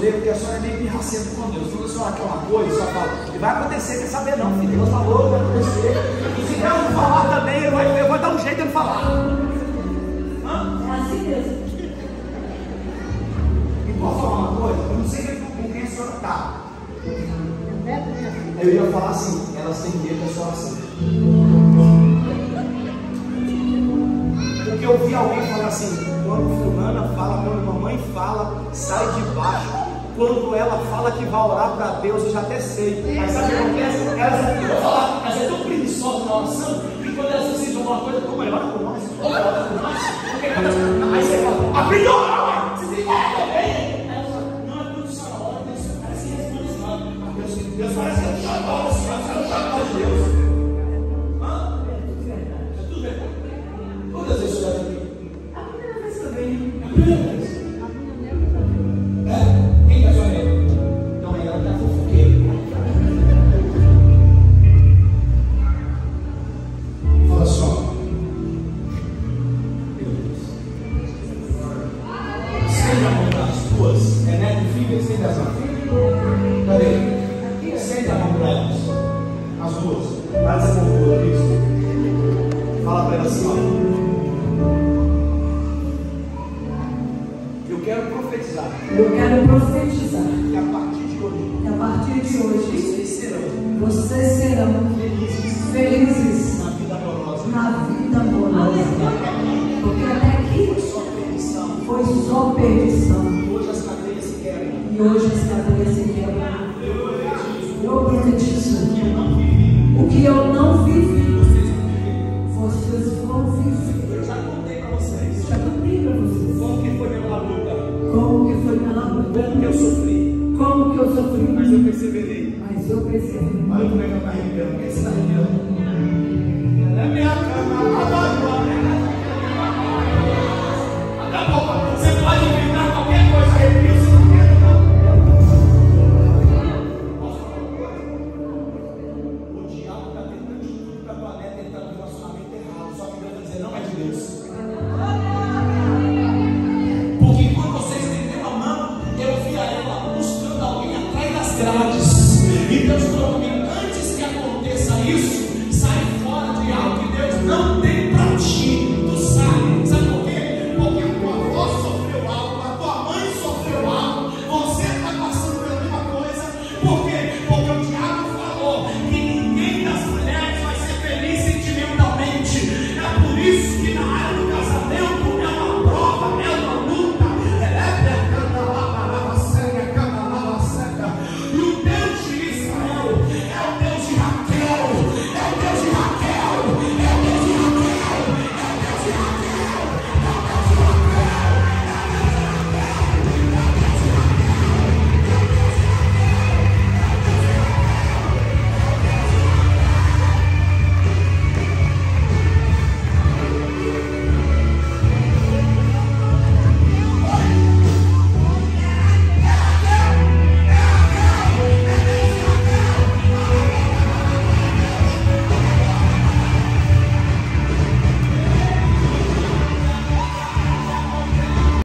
odeio porque a senhora é meio pirracenta com Deus. Quando a senhora quer uma coisa, a senhora fala, e vai acontecer, quer saber não, filho. Deus falou, vai acontecer. E se Deus não falar também, eu vou, dar um jeito de ele falar. Hã? É assim mesmo. E posso falar uma coisa? Eu não sei com quem a senhora está. Filha. Eu ia falar assim, elas têm medo da sua ação. Porque eu vi alguém falar assim, quando fulana fala, quando mamãe fala, sai de baixo. Quando ela fala que vai orar para Deus, eu já até sei. Mas sabe o que acontece? Elas, vou falar, elas é tão preguiçosas na oração, que quando elas precisam de alguma coisa, como ela ora por nós, ora por nós. Porque elas, aí você fala, aprende a orar, mãe! Você tem que orar também! Ela não, é quando a senhora ora, Deus parece que responde não. Deus, Deus parece que a senhora ora, a senhora não chama de Deus. É tudo verdade. Quantas vezes você já viu? A primeira vez também. É a primeira vez. Filha? Estende as mãos. Cadê? Estende a mão para elas. As duas. Faz essa cultura, Cristo. Fala para elas assim, ó. Eu quero profetizar Eu quero profetizar que a partir de hoje que a partir de hoje vocês serão vocês serão felizes felizes na vida amorosa. na vida amorosa. E hoje as cadeias se quebram. Eu profetizo. O que eu não vivi, Vocês vão viver. Eu já contei para vocês. Já contei para vocês. Como que foi minha luta. Como que foi minha luta. Como que eu sofri. Como que eu sofri. Mas eu perseverei. Mas eu percebi. Olha como é eu estou a mão,